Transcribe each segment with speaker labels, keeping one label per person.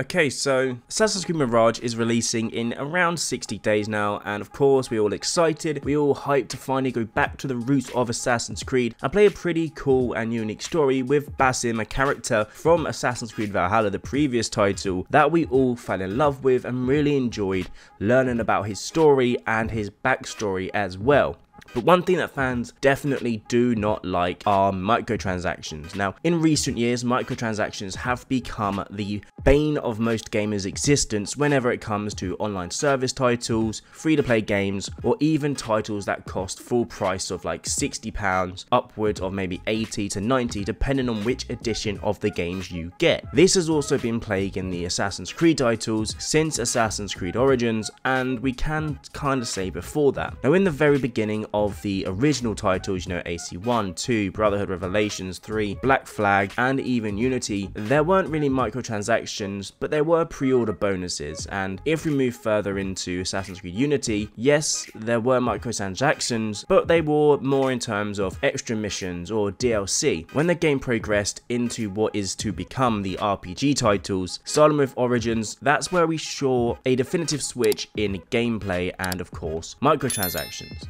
Speaker 1: Okay, so Assassin's Creed Mirage is releasing in around 60 days now, and of course, we're all excited, we're all hyped to finally go back to the roots of Assassin's Creed and play a pretty cool and unique story with Basim, a character from Assassin's Creed Valhalla, the previous title, that we all fell in love with and really enjoyed learning about his story and his backstory as well. But one thing that fans definitely do not like are microtransactions. Now, in recent years, microtransactions have become the bane of most gamers' existence whenever it comes to online service titles, free-to-play games, or even titles that cost full price of like £60 upwards of maybe 80 to 90 depending on which edition of the games you get. This has also been plaguing the Assassin's Creed titles since Assassin's Creed Origins and we can kind of say before that. Now in the very beginning of the original titles, you know AC1, 2, Brotherhood Revelations, 3, Black Flag and even Unity, there weren't really microtransactions but there were pre-order bonuses, and if we move further into Assassin's Creed Unity, yes, there were microtransactions, but they were more in terms of extra missions or DLC. When the game progressed into what is to become the RPG titles, starting with Origins, that's where we saw a definitive switch in gameplay and of course, microtransactions.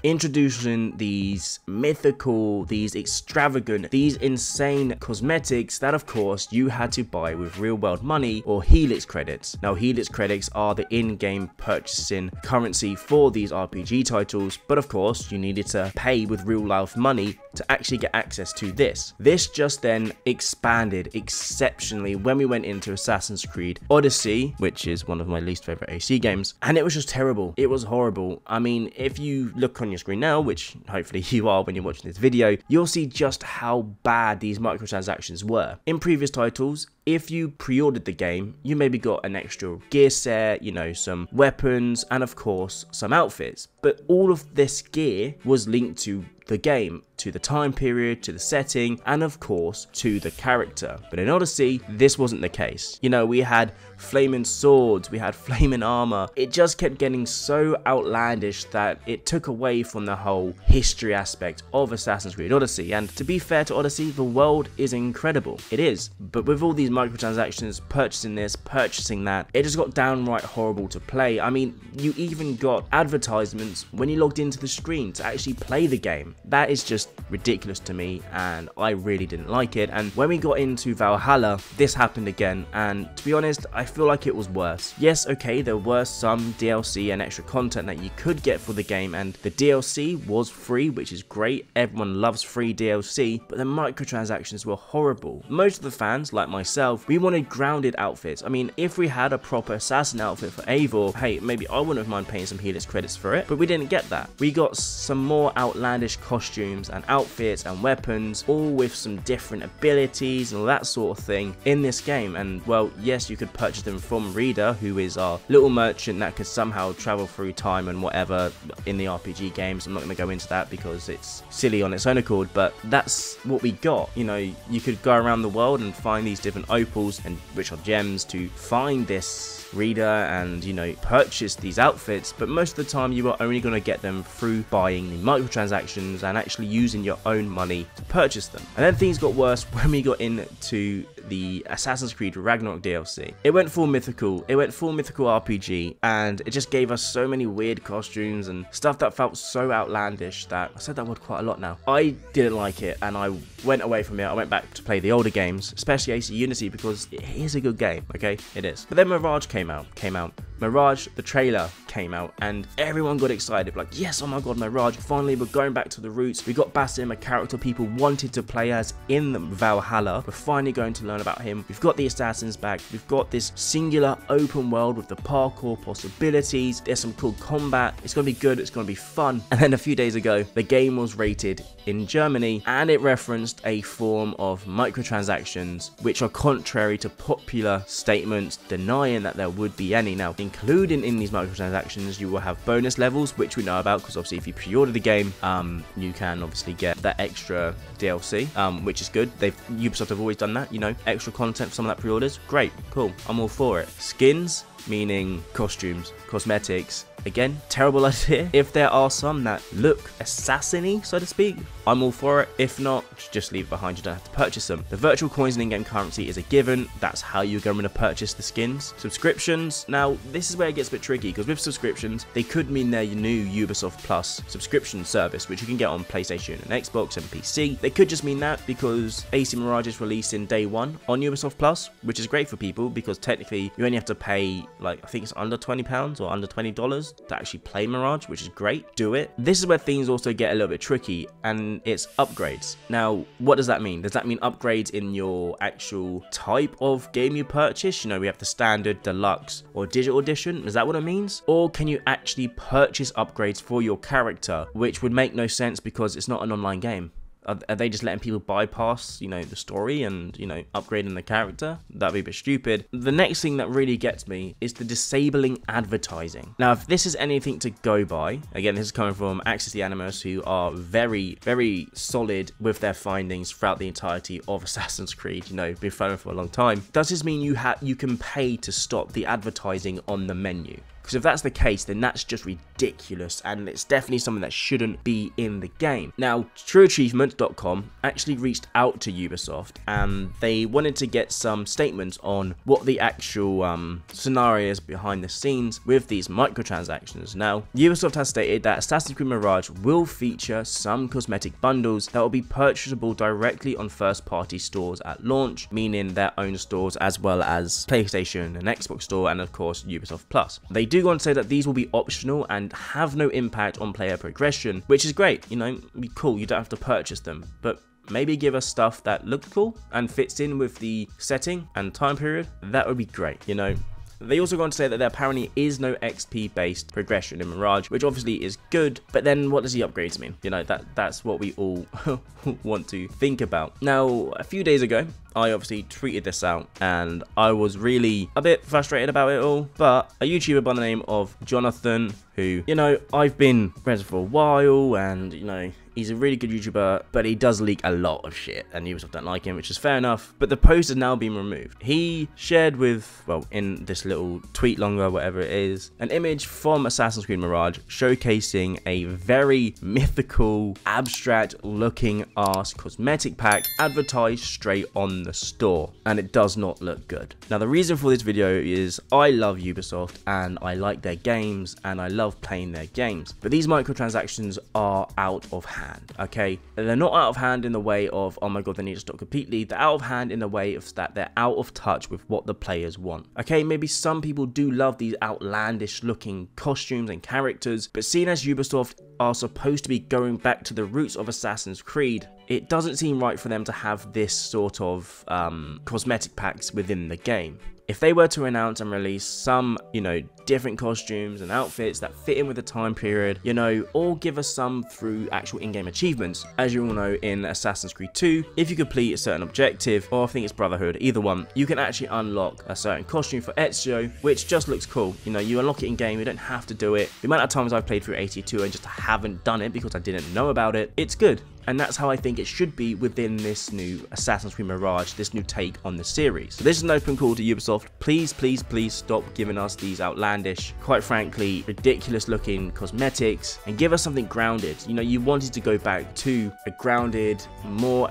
Speaker 1: These mythical, these extravagant, these insane cosmetics that of course you had to buy with real world money or Helix credits. Now Helix credits are the in-game purchasing currency for these RPG titles, but of course you needed to pay with real life money to actually get access to this. This just then expanded exceptionally when we went into Assassin's Creed Odyssey, which is one of my least favorite AC games, and it was just terrible. It was horrible. I mean, if you look on your screen now, which hopefully you are when you're watching this video, you'll see just how bad these microtransactions were. In previous titles, if you pre-ordered the game, you maybe got an extra gear set, you know, some weapons, and of course, some outfits. But all of this gear was linked to the game, to the time period, to the setting, and of course, to the character. But in Odyssey, this wasn't the case. You know, we had flaming swords, we had flaming armor. It just kept getting so outlandish that it took away from the whole history aspect of Assassin's Creed Odyssey. And to be fair to Odyssey, the world is incredible. It is. But with all these microtransactions, purchasing this, purchasing that, it just got downright horrible to play. I mean, you even got advertisements when you logged into the screen to actually play the game. That is just ridiculous to me and I really didn't like it. And when we got into Valhalla, this happened again. And to be honest, I feel like it was worse. Yes, okay, there were some DLC and extra content that you could get for the game and the DLC was free, which is great. Everyone loves free DLC, but the microtransactions were horrible. Most of the fans, like myself, we wanted grounded outfits. I mean, if we had a proper assassin outfit for Eivor, hey, maybe I wouldn't have mind paying some Helix credits for it, but we didn't get that. We got some more outlandish costumes and outfits and weapons, all with some different abilities and all that sort of thing in this game. And well, yes, you could purchase them from Reda, who is our little merchant that could somehow travel through time and whatever in the RPG games. I'm not going to go into that because it's silly on its own accord, but that's what we got. You know, you could go around the world and find these different opals and which are gems to find this Reda and you know purchase these outfits. But most of the time you are only going to get them through buying the microtransactions and actually using your own money to purchase them. And then things got worse when we got into the Assassin's Creed Ragnarok DLC. It went full mythical, it went full mythical RPG, and it just gave us so many weird costumes and stuff that felt so outlandish that I said that word quite a lot now. I didn't like it, and I went away from it. I went back to play the older games, especially AC Unity, because it is a good game, okay? It is. But then Mirage came out, came out, Mirage, the trailer came out and everyone got excited like yes oh my god Mirage finally we're going back to the roots. We got Basim a character people wanted to play as in Valhalla. We're finally going to learn about him. We've got the assassins back. We've got this singular open world with the parkour possibilities. There's some cool combat. It's gonna be good. It's gonna be fun. And then a few days ago the game was rated in Germany and it referenced a form of microtransactions which are contrary to popular statements denying that there would be any. Now including in these microtransactions, you will have bonus levels, which we know about because obviously if you pre-order the game, um, you can obviously get that extra DLC, um, which is good. They've Ubisoft have always done that, you know, extra content for some of that pre-orders. Great, cool, I'm all for it. Skins, meaning costumes, cosmetics, Again, terrible idea. If there are some that look assassiny, so to speak, I'm all for it. If not, just leave it behind. You don't have to purchase them. The virtual coins and in-game currency is a given. That's how you're going to purchase the skins. Subscriptions. Now, this is where it gets a bit tricky because with subscriptions, they could mean their new Ubisoft Plus subscription service, which you can get on PlayStation and Xbox and PC. They could just mean that because AC Mirage is released in day one on Ubisoft Plus, which is great for people because technically you only have to pay like I think it's under 20 pounds or under 20 dollars to actually play Mirage, which is great. Do it. This is where things also get a little bit tricky and it's upgrades. Now, what does that mean? Does that mean upgrades in your actual type of game you purchase? You know, we have the standard, deluxe, or digital edition. Is that what it means? Or can you actually purchase upgrades for your character, which would make no sense because it's not an online game. Are, are, they just letting people bypass, you know, the story and, you know, upgrading the character? That'd be a bit stupid. The next thing that really gets me is the disabling advertising. Now, if this is anything to go by, again, this is coming from Access the Animus, who are very, very solid with their findings throughout the entirety of Assassin's Creed, you know, been following for a long time. Does this mean you have you can pay to stop the advertising on the menu? Because if that's the case, then that's just ridiculous, and it's definitely something that shouldn't be in the game. Now, TrueAchievement.com actually reached out to Ubisoft, and they wanted to get some statements on what the actual um, scenario is behind the scenes with these microtransactions. Now, Ubisoft has stated that Assassin's Creed Mirage will feature some cosmetic bundles that will be purchasable directly on first-party stores at launch, meaning their own stores as well as PlayStation and Xbox Store, and of course Ubisoft Plus. They do go on to say that these will be optional and have no impact on player progression, which is great. You know, be cool. You don't have to purchase them, but maybe give us stuff that looks cool and fits in with the setting and time period. That would be great. You know, they also go on to say that there apparently is no XP based progression in Mirage, which obviously is good, but then what does the upgrades mean? You know, that that's what we all want to think about. Now, a few days ago, I obviously tweeted this out and I was really a bit frustrated about it all. But a YouTuber by the name of Jonathan, who, you know, I've been friends for a while and, you know, He's a really good YouTuber, but he does leak a lot of shit, and Ubisoft don't like him, which is fair enough. But the post has now been removed. He shared with, well, in this little tweet longer, whatever it is, an image from Assassin's Creed Mirage showcasing a very mythical, abstract-looking ass cosmetic pack advertised straight on the store, and it does not look good. Now, the reason for this video is I love Ubisoft, and I like their games, and I love playing their games, but these microtransactions are out of hand hand, okay? They're not out of hand in the way of, oh my god, they need to stop completely. They're out of hand in the way of that they're out of touch with what the players want. Okay, maybe some people do love these outlandish looking costumes and characters, but seeing as Ubisoft are supposed to be going back to the roots of Assassin's Creed, it doesn't seem right for them to have this sort of um, cosmetic packs within the game if they were to announce and release some, you know, different costumes and outfits that fit in with the time period, you know, or give us some through actual in-game achievements. As you all know, in Assassin's Creed 2, if you complete a certain objective, or I think it's Brotherhood, either one, you can actually unlock a certain costume for Ezio, which just looks cool. You know, you unlock it in-game, you don't have to do it. The amount of times I've played through AC2 and just haven't done it because I didn't know about it, it's good and that's how I think it should be within this new Assassin's Creed Mirage, this new take on the series. So this is an open call to Ubisoft, please, please, please stop giving us these outlandish, quite frankly, ridiculous looking cosmetics and give us something grounded. You know, you wanted to go back to a grounded, more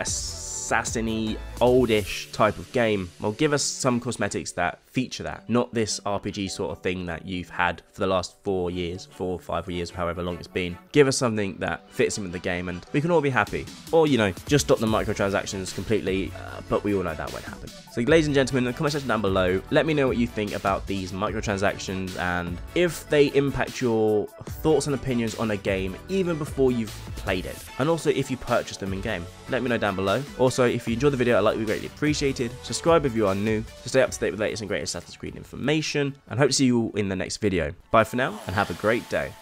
Speaker 1: assassiny, oldish type of game, well give us some cosmetics that feature that, not this RPG sort of thing that you've had for the last four years, four or five years, however long it's been. Give us something that fits in with the game and we can all be happy. Or, you know, just stop the microtransactions completely, uh, but we all know that won't happen. So ladies and gentlemen, in the comment section down below, let me know what you think about these microtransactions and if they impact your thoughts and opinions on a game even before you've played it. And also if you purchase them in game. Let me know down below. Also, if you enjoyed the video, I'd like to be greatly appreciated. Subscribe if you are new to stay up to date with latest and greatest Assassin's Creed information, and hope to see you all in the next video. Bye for now, and have a great day.